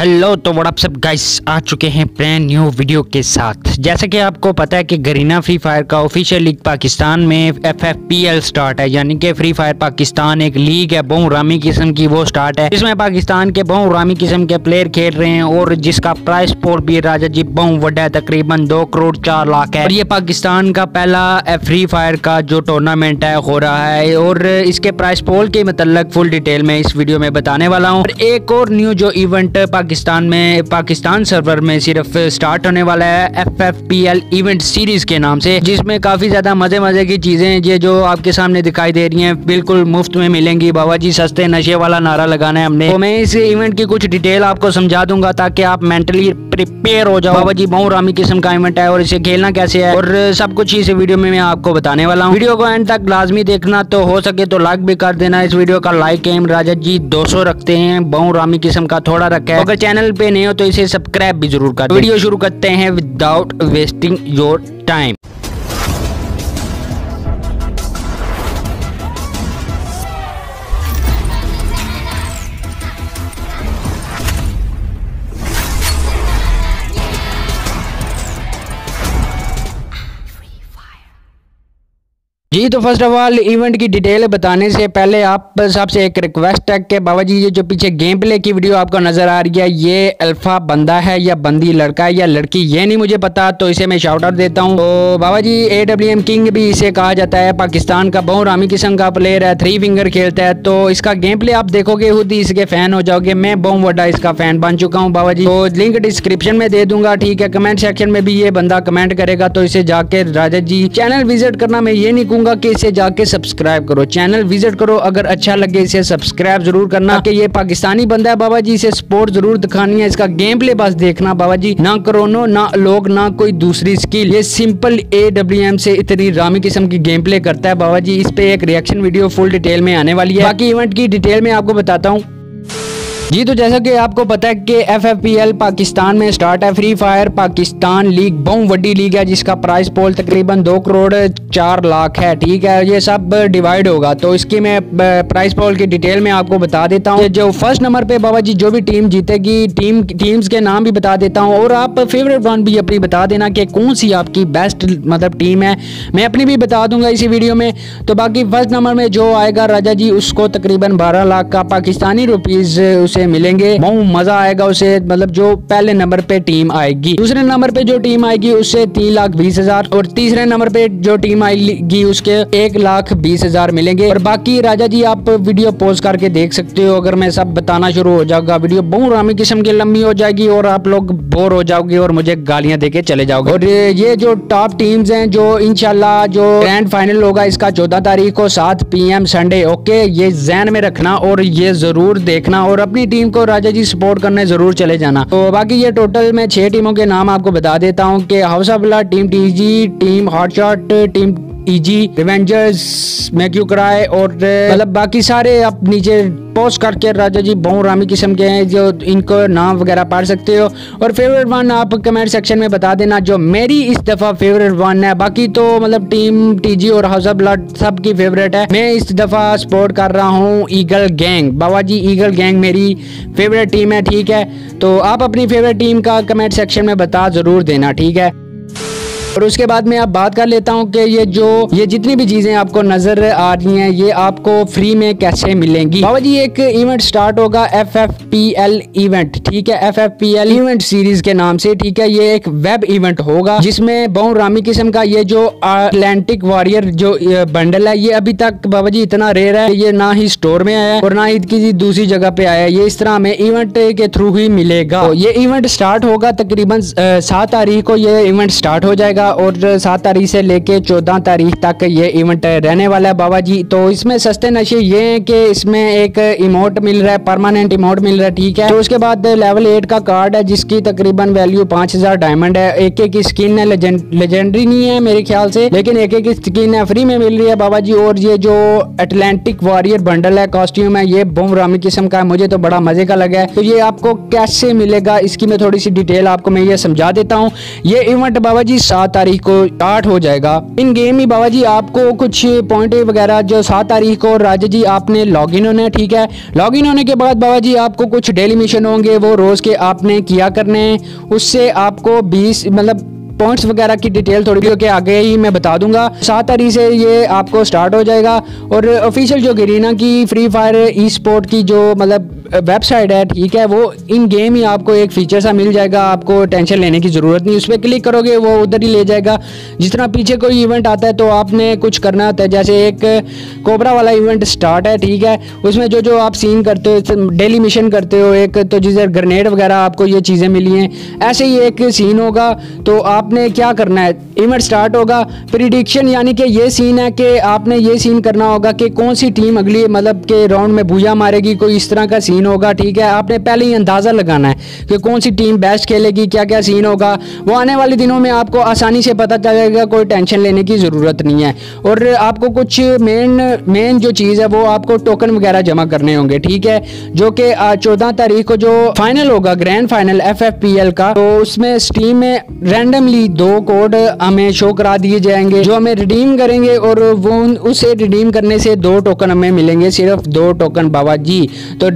Hello तो WhatsApp सब guys आ चुके हैं ब्रांड न्यू वीडियो के साथ। जैसा कि आपको पता है कि गरीना फ्री फायर का ऑफिशियल लीग पाकिस्तान में F F P L start है, यानी कि फ्री फायर पाकिस्तान एक लीग है बहुरामी किस्म की वो स्टार्ट है। इसमें पाकिस्तान के बहुरामी किस्म के प्लेयर खेल रहे हैं और जिसका प्राइस पोल भी राजा जी, बहु वड्डा है, तकरीबन दो करोड़ चार लाख है। और ये पाकिस्तान का पहला फ्री फायर का जो टूर्नामेंट है, हो रहा है और इसके प्राइस पोल के मतलब फुल डिटेल में इस वीडियो में बताने वाला हूँ। एक और न्यू जो इवेंट पाकिस्तान में, पाकिस्तान सर्वर में सिर्फ़ स्टार्ट होने वाला है F F P L event series के नाम से, जिसमें काफ़ी ज़्यादा मज़े मज़े की चीज़ें ये जो आपके सामने दिखाई दे रही हैं, बिल्कुल मुफ़्त में मिलेंगी। बाबा जी, सस्ते नशे वाला नारा लगाना है हमने। तो मैं इस इवेंट की कुछ डिटेल आपको समझा दूँगा, ताकि आप मेंटली प्रिपेयर हो जाओ। बाबा जी, बहुत रामी किस्म का इवेंट है और इसे खेलना कैसे है? और सब कुछ इस वीडियो में मैं आपको बताने वाला हूँ। वीडियो को एंड तक लाजमी देखना तो हो सके तो लाइक भी कर देना। इस वीडियो का लाइक एम राजा जी 200 रखते हैं। बहु रामी किस्म का थोड़ा रखा है। अगर चैनल पे नहीं हो तो इसे सब्सक्राइब भी ज़रूर कर वीडियो शुरू करते हैं विदाउट वेस्टिंग योर टाइम जी तो फ़र्स्ट ऑफ़ ऑल इवेंट की डिटेल बताने से पहले आप सबसे एक रिक्वेस्ट है कि बाबा जी, ये जो पीछे गेम प्ले की वीडियो आपको नज़र आ रही है, ये अल्फ़ा बंदा है या बंदी लड़का है या लड़की, ये नहीं मुझे पता तो इसे मैं शाउट आउट देता हूँ। तो बाबा जी ए डब्ल्यू एम किंग भी इसे कहा जाता है, पाकिस्तान का बहुत रामी किस्म का प्लेयर है थ्री फिंगर खेलता है तो इसका गेम प्ले आप देखोगे, खुद ही इसके फ़ैन हो जाओगे, मैं बहुत बड़ा इसका फ़ैन बन चुका हूँ, बाबा जी। तो लिंक डिस्क्रिप्शन में दे दूँगा, ठीक है कमेंट सेक्शन में भी ये बंदा कमेंट करेगा तो इसे जाके राजा जी चैनल विज़िट करना, मैं ये नहीं कहूँगा कि इसे जाके सब्सक्राइब करो। चैनल विज़िट करो। अगर अच्छा लगे इसे सब्सक्राइब ज़रूर करना कि ये पाकिस्तानी बंदा है बाबा जी इसे सपोर्ट ज़रूर दिखानी है। इसका गेम प्ले बस देखना बाबा जी। ना करोनो ना लोग ना कोई दूसरी स्किल ये सिंपल ए डब्ल्यू एम से इतनी रामी किस्म की गेम प्ले करता है बाबा जी। इस पे एक रिएक्शन वीडियो फुल डिटेल में आने वाली है। बाकी इवेंट की डिटेल में आपको बताता हूँ। जी तो जैसा कि आपको पता है कि F F P L Pakistan में स्टार्ट है फ्री फायर पाकिस्तान लीग बहुत बड़ी लीग है जिसका प्राइस पोल तकरीबन दो करोड़ चार लाख है, ठीक है? ये सब डिवाइड होगा। तो इसकी मैं प्राइस पोल की डिटेल में आपको बता देता हूँ। जो फ़र्स्ट नंबर पे बाबा जी, जो भी टीम जीतेगी टीम टीम्स के नाम भी बता देता हूँ। और आप फेवरेट वन भी अपनी बता देना कि कौन सी आपकी बेस्ट मतलब टीम है। मैं अपनी भी बता दूँगा इसी वीडियो में। तो बाकी फ़र्स्ट नंबर में जो आएगा राजा जी, उसको तकरीबन बारह लाख का पाकिस्तानी रुपीज़ उसे से मिलेंगे। बहुत मज़ा आएगा उसे मतलब जो पहले नंबर पे टीम आएगी। दूसरे नंबर पे जो टीम आएगी उससे तीन लाख बीस हज़ार और तीसरे नंबर पे जो टीम आएगी उसके एक लाख बीस हज़ार मिलेंगे। और बाकी राजा जी, आप वीडियो पोज करके देख सकते हो। अगर मैं सब बताना शुरू हो जाऊँगा, वीडियो बहुत रामी किस्म की लंबी हो जाएगी और आप लोग बोर हो जाओगे और मुझे गालियाँ देके चले जाओगे। और ये जो टॉप टीम्स हैं, जो इनशाला जो ग्रैंड फाइनल होगा इसका चौदह तारीख को सात पीएम संडे ओके ये जहन में रखना और ये ज़रूर देखना और अपनी टीम को राजा जी सपोर्ट करने ज़रूर चले जाना। तो बाकी ये टोटल मैं छह टीमों के नाम आपको बता देता हूँ कि house of team TG, team hotshot team easy revengers McCue कराए? और मतलब बाकी सारे आप नीचे पोस्ट करके राजा जी बहुत रामी किस्म के हैं, जो इनको नाम वगैरह पढ़ सकते हो। और फेवरेट वन आप कमेंट सेक्शन में बता देना जो मेरी इस दफ़ा फेवरेट वन है। बाकी तो मतलब टीम टीजी और हाउस ऑफ़ ब्लड सब की फेवरेट है। मैं इस दफ़ा सपोर्ट कर रहा हूँ ईगल गैंग बाबा जी ईगल गैंग मेरी फेवरेट टीम है, ठीक है? तो आप अपनी फेवरेट टीम का कमेंट सेक्शन में बता ज़रूर देना, ठीक है? और उसके बाद में आप बात कर लेता हूँ कि ये जो, ये जितनी भी चीज़ें आपको नज़र आ रही हैं, ये आपको फ्री में कैसे मिलेंगी? बाबा जी एक इवेंट स्टार्ट होगा F F P L event ठीक है? F F P L event series के नाम से, ठीक है? ये एक वेब इवेंट होगा, जिसमें बहु रामी किस्म का ये जो अटलांटिक वॉरियर जो बंडल है, ये अभी तक बाबा जी इतना रेयर है ये ना ही स्टोर में आया और ना ही किसी दूसरी जगह पे आया ये इस तरह हमें इवेंट के थ्रू ही मिलेगा। तो ये इवेंट स्टार्ट होगा, तकरीबन सात तारीख को ये इवेंट स्टार्ट हो जाएगा। जाएगा और सात तारीख से लेके चौदह तारीख तक ये इवेंट रहने वाला है बाबा जी तो इसमें सस्ते नशे ये हैं कि इसमें एक इमोट मिल रहा है परमानेंट इमोट मिल रहा है, ठीक है? तो उसके बाद लेवल एट का कार्ड है, जिसकी तकरीबन वैल्यू पाँच हज़ार डायमंड है। एक एक स्किन है लेजेंडरी नहीं है मेरे ख्याल से, लेकिन एक एक स्किन है फ्री में मिल रही है बाबा जी और ये जो अटलांटिक वॉरियर बंडल है कॉस्ट्यूम है, ये बुम रामी किस्म का है। मुझे तो बड़ा मज़े का लगा है। तो ये आपको कैसे मिलेगा, इसकी मैं थोड़ी सी डिटेल आपको मैं ये समझा देता हूँ। ये इवेंट बाबा जी सात सात तारीख को स्टार्ट हो जाएगा। इन गेम ही बाबा जी आपको कुछ पॉइंट वगैरह जो सात तारीख को राजा जी आपने लॉग इन होना है ठीक है? लॉग इन होने के बाद बाबा जी आपको कुछ डेली मिशन होंगे, वो रोज़ के आपने किया करने हैं। उससे आपको बीस मतलब पॉइंट्स वगैरह की डिटेल थोड़ी के आगे ही मैं बता दूँगा। सात तारीख से ये आपको स्टार्ट हो जाएगा। और ऑफिशियल जो गरीना की फ्री फायर ई स्पोर्ट की जो मतलब वेबसाइट है, ठीक है, वो इन गेम ही आपको एक फीचर सा मिल जाएगा, आपको टेंशन लेने की ज़रूरत नहीं, उस पर क्लिक करोगे, वो उधर ही ले जाएगा। जिस तरह पीछे कोई इवेंट आता है तो आपने कुछ करना होता है, जैसे एक कोबरा वाला इवेंट स्टार्ट है, ठीक है, उसमें जो जो आप सीन करते हो डेली मिशन करते हो, एक तो जिसे ग्रेनेड वगैरह आपको ये चीज़ें मिली हैं, ऐसे ही एक सीन होगा तो आपने क्या करना है इवेंट स्टार्ट होगा प्रिडिक्शन यानी कि ये सीन है कि आपने ये सीन करना होगा कि कौन सी टीम अगली मतलब के राउंड में भूया मारेगी, कोई इस तरह का सीन सीन होगा, ठीक है? आपने पहले ही अंदाज़ा लगाना है कि कौन सी टीम बेस्ट खेलेगी क्या क्या सीन होगा। वो आने वाले दिनों में आपको आसानी से पता चलेगा, कोई टेंशन लेने की ज़रूरत नहीं है। और आपको कुछ मेन मेन जो चीज़ है, वो आपको टोकन वगैरह जमा करने होंगे, ठीक है? जो कि चौदह तारीख को जो फाइनल होगा ग्रैंड फाइनल एफ़ का तो उसमें स्टीम में रैंडमली दो कोड हमें शो करा दिए जाएँगे, जो हमें रिडीम करेंगे और वो उसे रिडीम करने से दो टोकन हमें मिलेंगे, सिर्फ़ दो टोकन बाबा जी। तो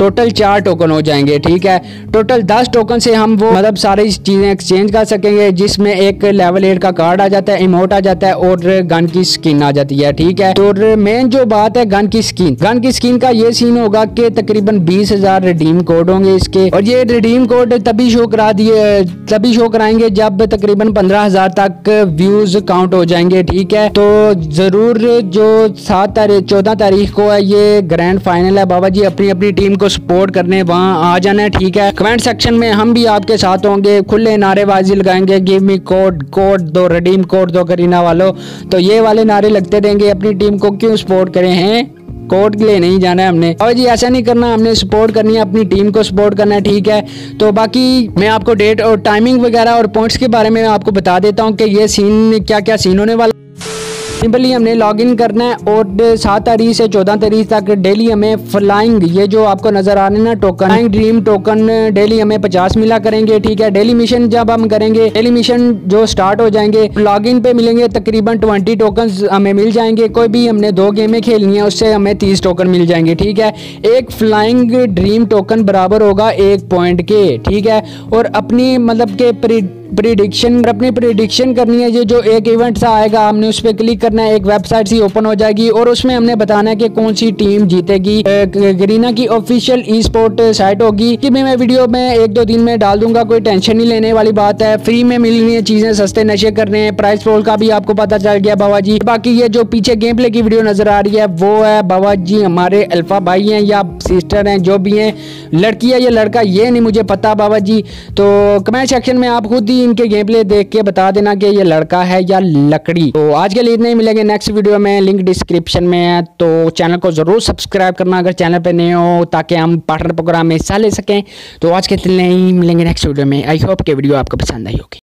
टोटल चार टोकन हो जाएँगे, ठीक है? टोटल दस टोकन से हम वो मतलब सारी चीज़ें एक्सचेंज कर सकेंगे, जिसमें एक लेवल एट का कार्ड आ जाता है इमोट आ जाता है और गन की स्किन आ जाती है, ठीक है? तो मेन जो बात है गन की स्किन गन की स्किन का ये सीन होगा कि तकरीबन बीस हज़ार रिडीम कोड होंगे इसके। और ये रिडीम कोड तभी शो करा दिए, तभी शो कराएँगे जब तकरीबन पंद्रह हज़ार तक व्यूज़ काउंट हो जाएँगे, ठीक है? तो ज़रूर जो सात तारीख, चौदह तारीख को है, ये ग्रैंड फाइनल है। बाबा जी अपनी अपनी टीम को सपोर्ट करने, वहाँ आ जाना है ठीक है। कमेंट सेक्शन में हम भी आपके साथ होंगे। खुले नारेबाजी लगाएँगे। गिव मी कोड कोड दो रिडीम कोड दो, करीना वालों। तो ये वाले नारे लगते रहेंगे। अपनी टीम को क्यों सपोर्ट करें, हैं? कोर्ट के लिए नहीं जाना है हमने। और जी, ऐसा नहीं करना। हमने सपोर्ट करनी है। अपनी टीम को सपोर्ट करना है, ठीक है। तो बाकी मैं आपको डेट और टाइमिंग वगैरह और पॉइंट्स के बारे में आपको बता देता हूँ कि ये सीन क्या क्या सीन होने वाला सिंपली हमने लॉगिन करना है और सात तारीख से चौदह तारीख तक डेली हमें फ्लाइंग ये जो आपको नज़र आ रहे हैं ना token flying dream token daily हमें पचास मिला करेंगे, ठीक है? डेली मिशन जब हम करेंगे, डेली मिशन जो स्टार्ट हो जाएँगे लॉगिन पे मिलेंगे तकरीबन ट्वेंटी टोकन हमें मिल जाएँगे, कोई भी हमने दो गेमें खेलनी है, उससे हमें तीस टोकन मिल जाएँगे, ठीक है? एक फ्लाइंग ड्रीम टोकन बराबर होगा एक पॉइंट के, ठीक है? और अपनी मतलब के प्रिडिक्शन अपनी प्रिडिक्शन करनी है, ये जो एक इवेंट सा आएगा, हमने उस पर क्लिक करना है, एक वेबसाइट सी ओपन हो जाएगी, और उसमें हमने बताना है कि कौन सी टीम जीतेगी। गरीना की ऑफिशियल ई स्पोर्ट साइट होगी, कि मैं वीडियो में एक दो दिन में डाल दूँगा, कोई टेंशन नहीं लेने वाली बात है फ्री में मिल रही है चीज़ें, सस्ते नशे करने हैं प्राइस रोल का भी आपको पता चल गया बाबा जी बाकी ये जो पीछे गेम प्ले की वीडियो नज़र आ रही है, वो है बाबा जी हमारे अल्फ़ा भाई हैं, या सिस्टर हैं, जो भी हैं। लड़की है या लड़का, ये नहीं मुझे पता बाबा जी तो कमेंट सेक्शन में आप खुद ही इनके गेम प्ले देख के बता देना कि ये लड़का है या लकड़ी। तो आज के लिए इतने ही, मिलेंगे नेक्स्ट वीडियो में लिंक डिस्क्रिप्शन में है। तो चैनल को ज़रूर सब्सक्राइब करना अगर चैनल पर नए हो, ताकि हम पार्टनर प्रोग्राम में हिस्सा ले सकें। तो आज के इतने ही, मिलेंगे नेक्स्ट वीडियो में। आई होप के वीडियो आपको पसंद आई होगी।